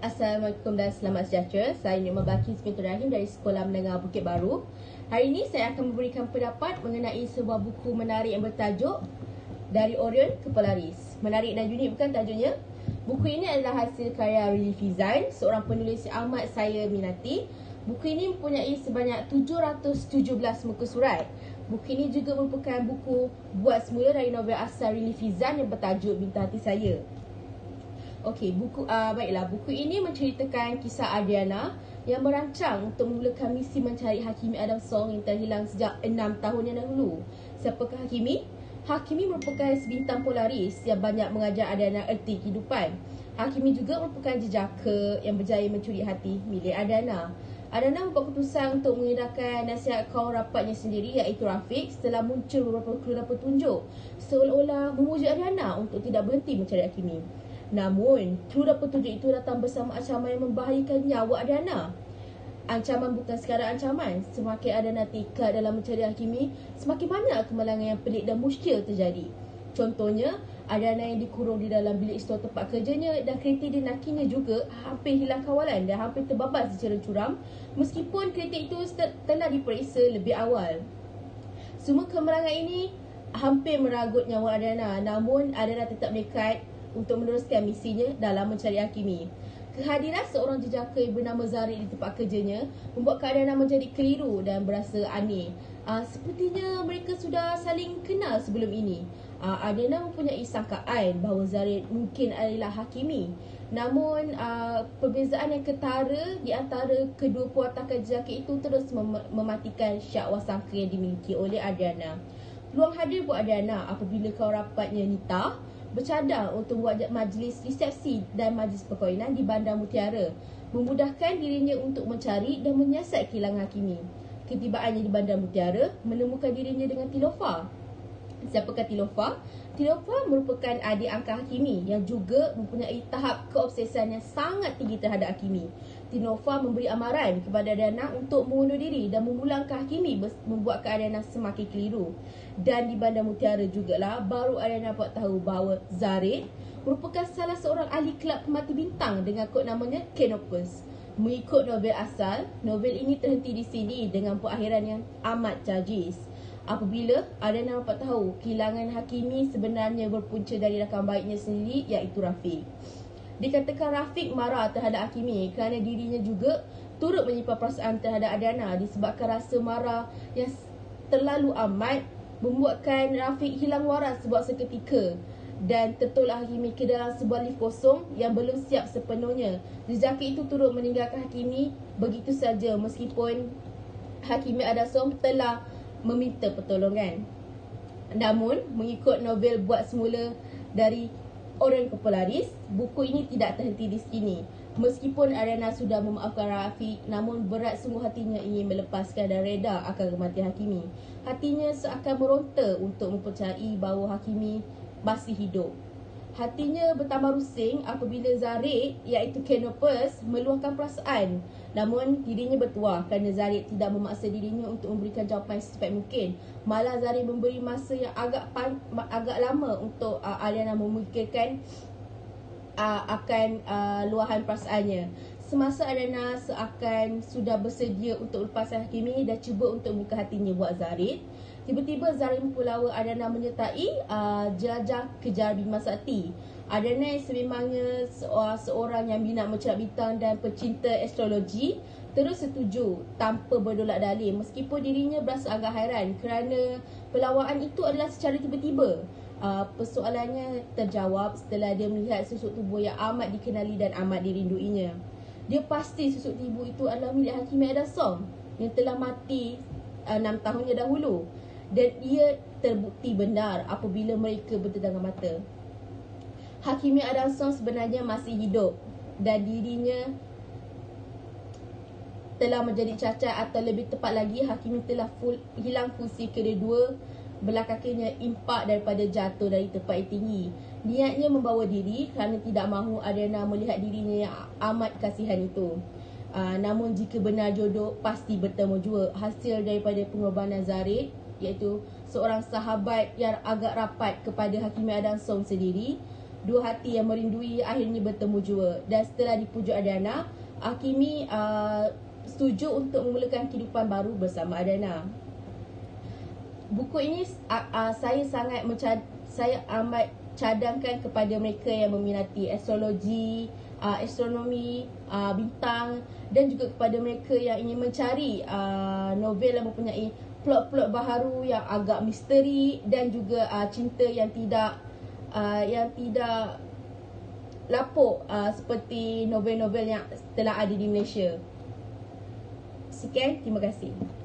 Assalamualaikum dan selamat sejahtera. Saya Numa Baki Pintu Rahim dari Sekolah Menengah Bukit Baru. Hari ini saya akan memberikan pendapat mengenai sebuah buku menarik yang bertajuk Dari Orion ke Polaris. Menarik dan unik bukan tajuknya? Buku ini adalah hasil karya Rili Fizan, seorang penulis yang amat saya minati. Buku ini mempunyai sebanyak 717 muka surat. Buku ini juga merupakan buku buat semula dari novel asal Rili Fizan yang bertajuk Bintang Hati Saya. Okey, buku uh, baiklah. Buku ini menceritakan kisah Adriana yang merancang untuk memulakan misi mencari Hakimi Adam Song yang terhilang sejak 6 tahun yang dahulu. Siapakah Hakimi? Hakimi merupakan sebintang polaris yang banyak mengajar Adriana erti kehidupan. Hakimi juga merupakan jejaka yang berjaya mencuri hati milik Adriana. Adriana membuat keputusan untuk mengedahkan nasihat kaum rapatnya sendiri iaitu Rafiq setelah muncul beberapa dan petunjuk seolah-olah memujuk Adriana untuk tidak berhenti mencari Hakimi. Namun, dan petunjuk itu datang bersama ancaman yang membahayakan nyawa Adana. Ancaman bukan sekadar ancaman. Semakin Adana tika dalam mencari Hakimi, semakin banyak kemalangan yang pelik dan muskil terjadi. Contohnya, Adana yang dikurung di dalam bilik stor tempat kerjanya dan kereta dia nakinya juga hampir hilang kawalan dan hampir terbabas secara curam meskipun kereta itu telah diperiksa lebih awal. Semua kemalangan ini hampir meragut nyawa Adana namun Adana tetap nekat untuk meneruskan misinya dalam mencari Hakimi. Kehadiran seorang jejaka yang bernama Zarid di tempat kerjanya membuat keadaan menjadi keliru dan berasa aneh. Uh, sepertinya mereka sudah saling kenal sebelum ini. Uh, Adena mempunyai sangkaan bahawa Zarid mungkin adalah Hakimi. Namun, uh, perbezaan yang ketara di antara kedua puatakan jejaka itu terus mem- mematikan syak wasangka yang dimiliki oleh Adriana. Peluang hadir buat Adriana apabila kau rapatnya Nita bercadang untuk buat majlis resepsi dan majlis perkahwinan di Bandar Mutiara memudahkan dirinya untuk mencari dan menyiasat kehilangan Hakimi. Ketibaannya di Bandar Mutiara menemukan dirinya dengan Tilofa. Siapakah Tilofa? Tilofa merupakan adik angkat Hakimi yang juga mempunyai tahap keobsesan yang sangat tinggi terhadap Hakimi. Tinofa memberi amaran kepada Adana untuk mengundur diri dan memulangkan Hakimi membuat keadaan semakin keliru. Dan di Bandar Mutiara jugalah baru Adana buat tahu bahawa Zarid merupakan salah seorang ahli kelab pemati bintang dengan kod namanya Canopus. Mengikut novel asal, novel ini terhenti di sini dengan perakhiran yang amat tragis. Apabila Adana dapat tahu kehilangan Hakimi sebenarnya berpunca dari rakan baiknya sendiri iaitu Rafiq. Dikatakan Rafiq marah terhadap Hakimi kerana dirinya juga turut menyimpan perasaan terhadap Adana disebabkan rasa marah yang terlalu amat membuatkan Rafiq hilang waras sebuah seketika dan tertolak Hakimi ke dalam sebuah lift kosong yang belum siap sepenuhnya. Jejaki itu turut meninggalkan Hakimi begitu saja meskipun Hakimi Adasom telah meminta pertolongan. Namun, mengikut novel buat semula dari orang kepolaris, buku ini tidak terhenti di sini. Meskipun Ariana sudah memaafkan Rafi, namun berat sungguh hatinya ingin melepaskan dan reda akan kematian Hakimi. Hatinya seakan meronta untuk mempercayai bahawa Hakimi masih hidup. Hatinya bertambah rusing apabila Zarid iaitu Canopus meluahkan perasaan. Namun dirinya bertuah kerana Zarid tidak memaksa dirinya untuk memberikan jawapan secepat mungkin. Malah Zarid memberi masa yang agak pan, agak lama untuk uh, Aliana memikirkan uh, akan uh, luahan perasaannya. Semasa Aliana seakan sudah bersedia untuk lepaskan Hakimi dan cuba untuk buka hatinya buat Zarid. Tiba-tiba Zarim Pulawa Adana menyertai uh, jelajah kejar Bima Sakti. Yang sememangnya seorang yang minat mencerak bintang dan pecinta astrologi terus setuju tanpa berdolak dalih meskipun dirinya berasa agak hairan kerana pelawaan itu adalah secara tiba-tiba. Uh, persoalannya terjawab setelah dia melihat susuk tubuh yang amat dikenali dan amat dirinduinya. Dia pasti susuk tubuh itu adalah milik Hakimi Adasom yang telah mati uh, 6 tahunnya dahulu dan ia terbukti benar apabila mereka bertedangan mata. Hakimi Adamson sebenarnya masih hidup dan dirinya telah menjadi cacat atau lebih tepat lagi Hakimi telah full, hilang fungsi kedua belah kakinya impak daripada jatuh dari tempat yang tinggi. Niatnya membawa diri kerana tidak mahu Adriana melihat dirinya yang amat kasihan itu. Uh, namun jika benar jodoh pasti bertemu jua hasil daripada pengorbanan Zarid iaitu seorang sahabat yang agak rapat kepada Hakimi Adam Song sendiri dua hati yang merindui akhirnya bertemu jua. Dan setelah dipujuk Adriana, Hakimi uh, setuju untuk memulakan kehidupan baru bersama Adriana. Buku ini uh, uh, saya sangat mencad saya amat cadangkan kepada mereka yang meminati astrologi, uh, astronomi, uh, bintang dan juga kepada mereka yang ingin mencari uh, novel yang mempunyai plot-plot baharu yang agak misteri dan juga uh, cinta yang tidak uh, yang tidak lapuk uh, seperti novel-novel yang telah ada di Malaysia. Sekian, terima kasih.